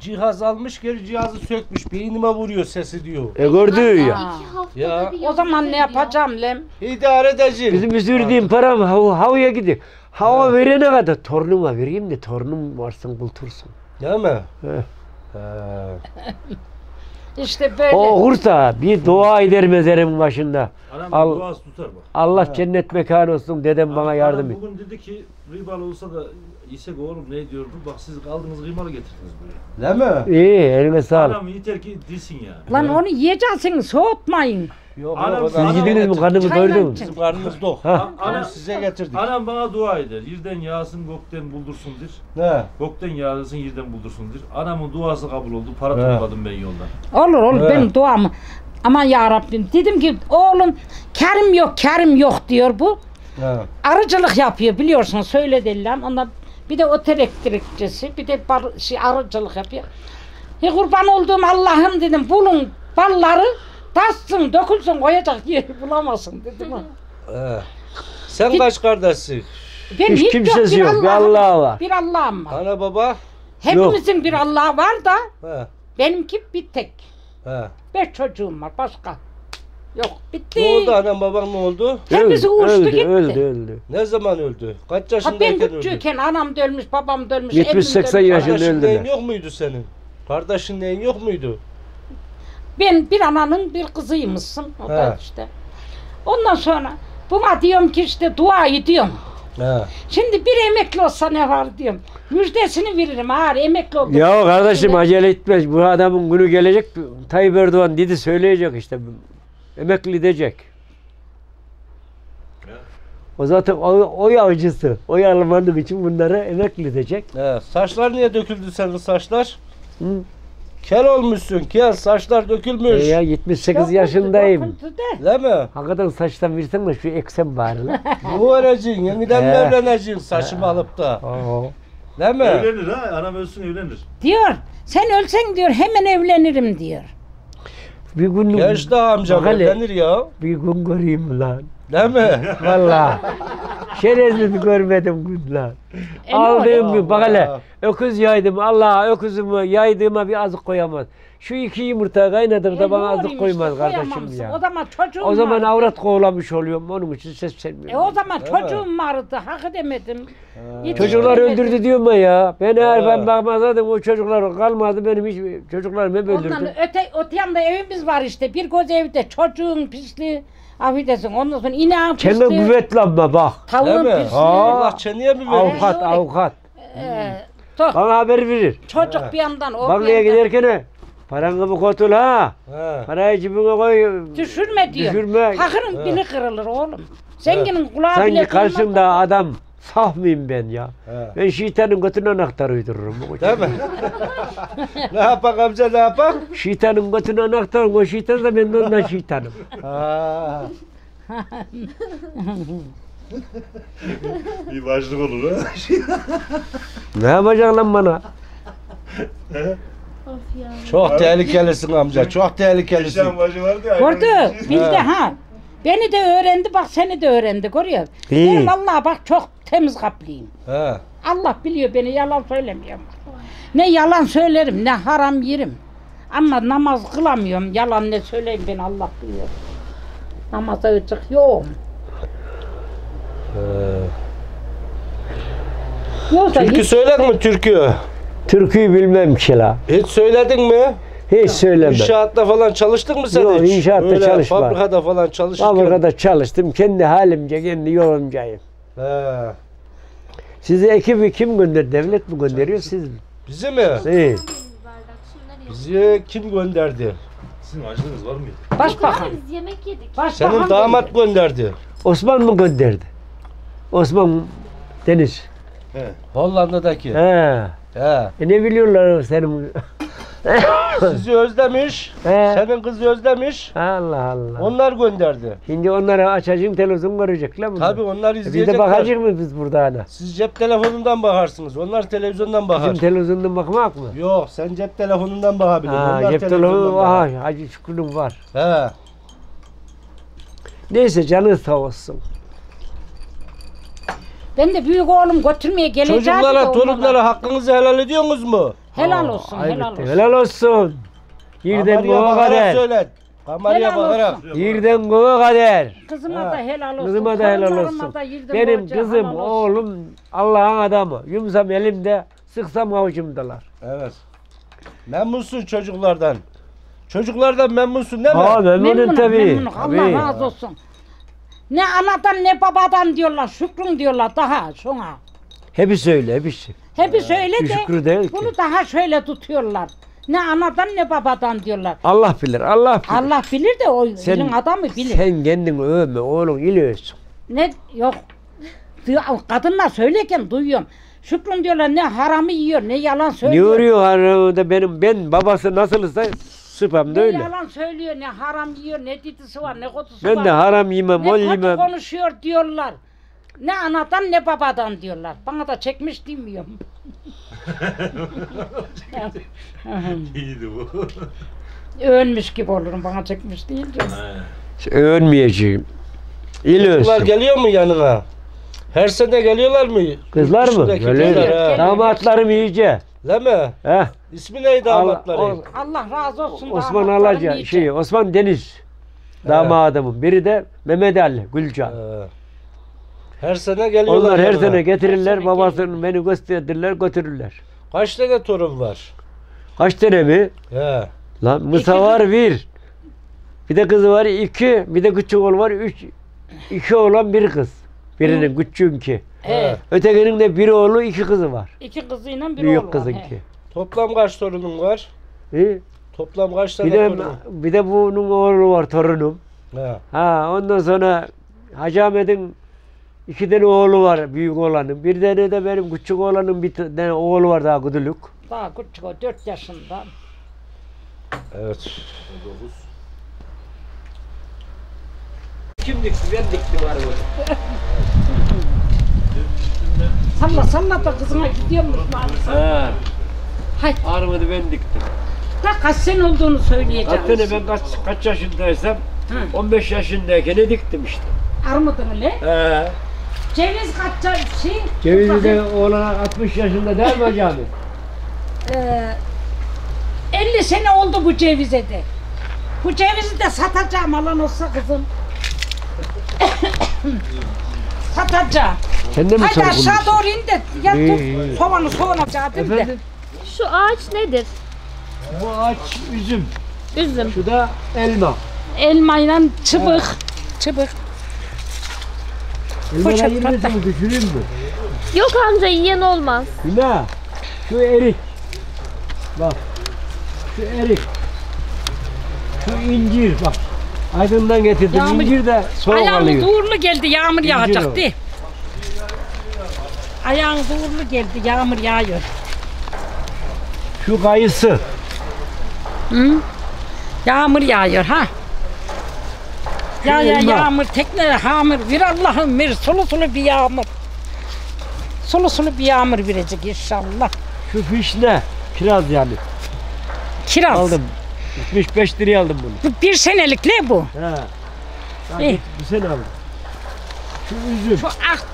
Cihaz almış geri cihazı sökmüş. Beynime vuruyor sesi diyor. E gördü ya. İki haftada Ya. bir O zaman ne yapacağım Lem? İdare edeceğim. Bizim üzdürdüğüm param hav havaya gidiyor. Hava verene kadar torunuma vereyim de torunum varsın bultursun. Değil mi? He. He. İşte böyle. O okursa bir dua eder mezarın başında. Anam Al- duası tutar bak. Allah cennet mekanı olsun dedem bana yardım et. Bugün dedi ki ribalı olsa da yesek oğlum ne diyordu? Bak siz aldığınız kıymalı getirdiniz buraya. Değil mi? İyi eline sağlık. Anam yeter ki dilsin yani. Lan onu yiyeceksin soğutmayın. Yok Anam, yok. siz yediniz mi karnımı Çayla doyurdun mu? için. Bizim karnımız dok. Ha. Onu Anam, size getirdik. anam bana dua eder. Yerden yağsın gökten buldursun dir. He. Gökten yağsın yerden buldursun dir. Anamın duası kabul oldu. Para He. topladım ben yoldan. Olur olur Evet. benim duamı. Aman ya Rabbim dedim ki oğlum kerim yok kerim yok diyor bu. He. Arıcılık yapıyor biliyorsun söyledi lan. Ona bir de otel elektrikçisi bir de bar, şey, arıcılık yapıyor. E kurban olduğum Allah'ım dedim bulun balları tassın dökülsün koyacak yeri bulamasın dedim. ha. He. Sen kaç kardeşsin? Ben Hiç hiç kimsesi yok, yok, bir bir Allah'ım Allah var. Bir Allah'ım var. Ana baba? Hepimizin bir Allah'ı var da He. benimki bir tek. He. Beş çocuğum var başka. Yok bitti. Ne oldu anam babam ne oldu? Hepsi uçtu öldü, gitti. öldü, öldü. Ne zaman öldü? Kaç Ha ben yaşındayken öldü? küçükken anam da ölmüş, babam da ölmüş, 70-80 evim de ölmüş. yaşında Kardeşin öldüler. neyin yok muydu senin? Kardeşin neyin yok muydu? Ben bir ananın bir kızıymışsın. O da He. işte. Ondan sonra buna diyorum ki işte dua ediyorum. He. Şimdi bir emekli olsa ne var diyorum. Müjdesini veririm ağır emekli oldum. Ya kardeşim Şimdi- acele etmez. Bu adamın günü gelecek. Tayyip Erdoğan dedi söyleyecek işte. Emekli edecek. O zaten o, oy avcısı. Oy almanlık için bunları emekli edecek. He. Saçlar niye döküldü senin saçlar? Hı. Kel olmuşsun kel saçlar dökülmüş. E ya 78 Çok yaşındayım. Değil mi? Hakikaten saçtan versen de şu eksen bari lan. Bu vereceksin yeniden mi He. evleneceksin saçımı alıp da. Oo. Değil mi? Evlenir ha. Anam ölsün evlenir. Diyor sen ölsen diyor hemen evlenirim diyor. Bir gün Genç daha amcam evlenir ya. Bir gün göreyim lan. Değil mi? Vallahi. Şerefsiz görmedim lan. E Aldığım gün bak hele öküz yaydım. Allah öküzümü yaydığıma bir azık koyamaz. Şu iki yumurta kaynadım da E, bana azık olayım koymaz kardeşim ya. O zaman çocuğum O zaman vardı. avrat kovlamış oluyorum. Onun için ses E vermiyorum. o zaman çocuğum vardı hak edemedim. Yetiştiremedim. Çocuklar öldürdü diyorum ben ya. Ben eğer ben bakmazdım o çocuklar kalmadı benim hiç çocuklarım hep Ondan öldürdü. öte, öte yanda evimiz var işte. Bir göz evde çocuğun pisliği. Affedersin ondan sonra ineğin pisliği. Kendin kuvvetlenme bak. Tavuğun Değil mi? pisliği. Allah çeneye mi vermiş? Avukat avukat. Ee, tok, Bana haber verir. çocuk bir yandan o Bankaya bir yandan. giderken paranı bu kotul ha. He. Parayı cebine koy. Düşürme diyor. Düşürme. Fakırın bili kırılır oğlum. Zenginin kulağı bile Sanki kırılmaz. karşımda adam saf mıyım ben ya? He. Ben şeytanın götüne anahtar uydururum. Değil mi? ne yapak amca ne yapak? Şeytanın götüne anahtar o şeytan da ben de ondan şeytanım. Ha. Bir başlık olur ha. ne yapacak lan bana? Of ya. Çok tehlikelisin amca. Çok tehlikelisin. Vardı ya. Gördü. Bildi ha. Beni de öğrendi bak seni de öğrendi görüyor. İyi. Ben vallahi bak çok temiz kaplıyım. He. Allah biliyor beni yalan söylemiyorum. Ne yalan söylerim ne haram yerim. Ama namaz kılamıyorum. Yalan ne söyleyeyim ben Allah biliyor. Namaza açık yok. Yoksa Türkü hiç, söyledin mi türkü? Türküyü bilmem ki la. Hiç söyledin mi? Hiç söyleme. İnşaatta falan çalıştın mı sen Yok, hiç? inşaatta Böyle çalışmadım. Fabrikada falan çalışırken. Fabrikada çalıştım. Kendi halimce, kendi yolumcayım. He. Sizi ekibi kim gönder? Devlet mi gönderiyor siz mi? Bizi mi? İyi. Bizi kim gönderdi? Sizin acılığınız var mıydı? başbakan. Biz yemek yedik. Başbakan Senin damat dedi. gönderdi. Osman mı gönderdi? Osman Deniz. Hollanda'daki. He. He. E ne biliyorlar senin? Sizi özlemiş. He. Senin kızı özlemiş. Allah Allah. Onlar gönderdi. Şimdi onlara açacağım televizyon görecekler mi? Tabii onlar E Biz de izleyecekler. bakacak mı biz burada ana? Siz cep telefonundan bakarsınız. Onlar televizyondan bakar. Bizim televizyondan bakmak mı? Yok sen cep telefonundan bakabilirsin. Ha, Onlar cep televizyondan telefonu bakar. aha Hacı Şükrü'nün var. He. Neyse canı sağ olsun. Ben de büyük oğlum götürmeye geleceğim. Çocuklara, torunlara hakkınızı helal ediyorsunuz mu? Helal olsun, Ayıp helal olsun. Helal olsun. Yerden bakarak kader. söyle. Helal bakarak. Yerden göğe kader. Kızıma Ha. da helal olsun. Kızıma da helal torunlarıma olsun. da yirdim Benim hoca, kızım, helal olsun. oğlum Allah'ın adamı. Yumsam elimde, sıksam avucumdalar. Evet. Memnunsun çocuklardan. Çocuklardan memnunsun değil mi? Aa memnunum Memnunum, tabii. memnunum. Allah Tabii. razı olsun. Ne anadan ne babadan diyorlar, şükrün diyorlar daha şuna. Hepsi öyle, hepsi. Hepsi öyle Bir de şükrü değil ki. bunu daha şöyle tutuyorlar. Ne anadan ne babadan diyorlar. Allah bilir, Allah bilir. Allah bilir de o Sen- ilin adamı bilir. Sen kendini övme, oğlun il övsün. Ne yok. Kadınlar söylerken duyuyorum. Şükrün diyorlar ne haramı yiyor ne yalan Ne söylüyor. örüyor aramda benim, ben babası nasılsa sıpam da Ne öyle. yalan söylüyor ne haram yiyor ne didisi var ne kutusu Ben var. de haram yemem, ne ol kötü yemem. konuşuyor diyorlar. Ne anadan ne babadan diyorlar. Bana da çekmiş demiyorum. İyiydi bu. Ölmüş gibi olurum bana çekmiş deyince. Ölmeyeceğim. İl övsün. geliyor mu yanına? Her sene geliyorlar mı? Kızlar mı? Böyle kızlar, ha. geliyor. Damatlarım iyice. Değil mi? Heh. İsmi neydi Allah- damatları? Allah razı olsun. Osman damatlarım Alaca, iyice. şey, Osman Deniz. Damadımın. Biri de Mehmet Ali, Gülcan. Ee, Her sene geliyorlar. Onlar her yanına. sene getirirler, sene babasını beni gösterirler, götürürler. Kaç tane torun var? Kaç tane mi? He. Lan Musa İki var bir. Bir de kızı var iki. Bir de küçük oğlu var üç. İki oğlan bir kız. Birinin küçüğünki. Evet. Ötekinin de bir oğlu iki kızı var. İki kızıyla bir oğlu Büyük var. kızınki. he. Toplam kaç torunun var? İyi. Toplam kaç tane Bir de torun? bir de bunun oğlu var torunum. He. Ha ondan sonra Hacı Ahmet'in iki tane oğlu var büyük oğlanın. Bir tane de benim küçük oğlanın bir tane oğlu var daha guduluk. Daha küçük o dört yaşında. Evet. Kim dikti? Ben diktim arabada. Salla salla da kızına gidiyormuş maalesef. Ha. Hay. Arabada ben diktim. Da kaç sene olduğunu söyleyeceğim. Tane ben kaç, kaç yaşındaysam Hı. 15 yaşındayken diktim işte. Armudunu ne? He. Ceviz kaç ca- şey? Cevizi de oğlan 60 yaşında değil mi hocam? Ee, 50 sene oldu bu cevize de. Bu cevizi de satacağım alan olsa kızım. satacağım. Sen de mi Hadi aşağı doğru in de ya tut soğanı soğanacağı değil de. Şu ağaç nedir? Bu ağaç üzüm. Üzüm. Şu da elma. Elmayla çıbık. Çıbık. Elmadan Poşet hatta. mi düşürür mü? Yok amca yiyen olmaz. Hüma. Şu erik. Bak. Şu erik. Şu incir bak. Aydın'dan getirdim. Yağmur- İncir de soğuk alıyor. uğurlu geldi yağmur o. yağacak değil. Ayağın uğurlu geldi yağmur yağıyor. Şu kayısı. Hı? Yağmur yağıyor ha. Ya ya yağmur tekne hamur bir Allah'ım bir sulu sulu bir yağmur. Sulu sulu bir yağmur verecek inşallah. Şu fişne. Kiraz yani. Kiraz. Aldım. 75 liraya aldım bunu. Bu bir senelik ne bu? He. İyi. Bu sene aldım. Şu üzüm. Şu ak